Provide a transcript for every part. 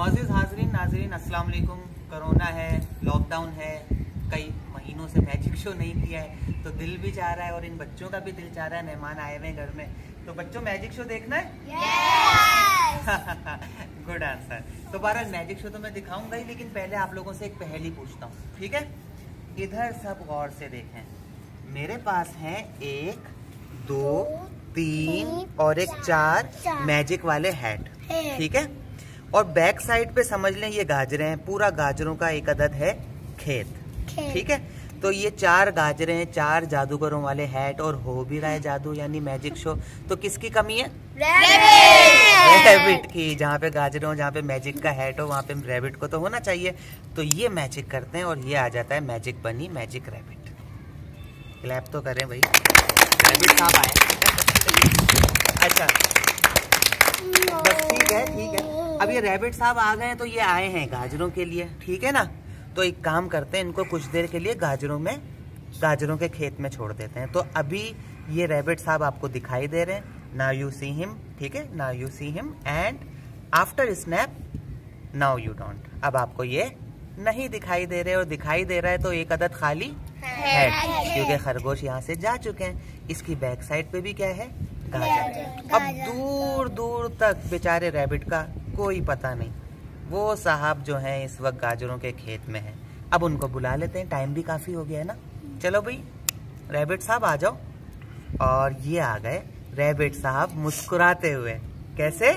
मोजिज हाजरीन नाजरीन अस्सलाम वालेकुम। कोरोना है लॉकडाउन है कई महीनों से मैजिक शो नहीं किया है तो दिल भी चाह रहा है और इन बच्चों का भी दिल चाह रहा है मेहमान आए हुए हैं घर में। तो बच्चों मैजिक शो देखना है? गुड आंसर तो बहरहाल मैजिक शो तो मैं दिखाऊँगा ही लेकिन पहले आप लोगों से एक पहेली पूछता हूँ ठीक है? इधर सब गौर से देखें। मेरे पास है एक दो तीन और एक चार मैजिक वाले हैट ठीक है? और बैक साइड पे समझ लें ये गाजरे हैं पूरा गाजरों का एक अदद है खेत। ठीक है? तो ये चार गाजरे हैं चार जादूगरों वाले हैट और हो भी रहा है जादू यानी मैजिक शो तो किसकी कमी है? रैबिट की जहाँ पे गाजर हो जहाँ पे मैजिक का हैट हो वहाँ पे रैबिट को तो होना चाहिए। तो ये मैजिक करते हैं और ये आ जाता है मैजिक बनी मैजिक रैबिट क्लैप तो करें भाई। रैबिट साहब आए अच्छा बस ठीक है ठीक है अब ये रैबिट साहब आ गए तो ये आए हैं गाजरों के लिए ठीक है ना? तो एक काम करते हैं इनको कुछ देर के लिए गाजरों में गाजरों के खेत में छोड़ देते हैं। तो अभी ये रैबिट साहब आपको दिखाई दे रहे हैं। नाउ यू सी हिम ठीक है? Now you see him and after snap now you don't अब आपको ये नहीं दिखाई दे रहे और दिखाई दे रहा है तो एक अदद खाली है। क्योंकि खरगोश यहाँ से जा चुके हैं। इसकी बैक साइड पे भी क्या है? गाजर। अब दूर दूर तक बेचारे रैबिट का कोई पता नहीं। वो साहब जो हैं इस वक्त गाजरों के खेत में हैं। अब उनको बुला लेते हैं। टाइम भी काफ़ी हो गया है ना। चलो भाई रैबिट साहब आ जाओ। और ये आ गए रैबिट साहब मुस्कुराते हुए। कैसे?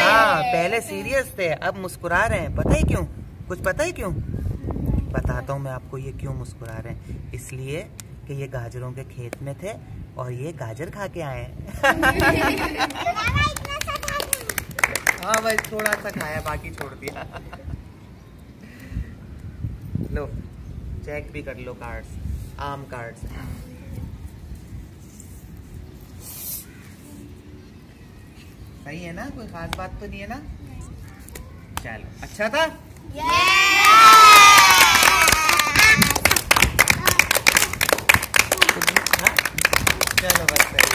हाँ पहले सीरियस थे अब मुस्कुरा रहे हैं। पता ही क्यों? कुछ पता ही क्यों? बताता हूँ मैं आपको ये क्यों मुस्कुरा रहे हैं। इसलिए कि ये गाजरों के खेत में थे और ये गाजर खा के आए हाँ। भाई थोड़ा सा खाया बाकी छोड़ दिया। लो चेक भी कर लो कार्ड्स आम कार्ड्स सही है ना? कोई खास बात तो नहीं है ना? चलो अच्छा था? चलो बस भाई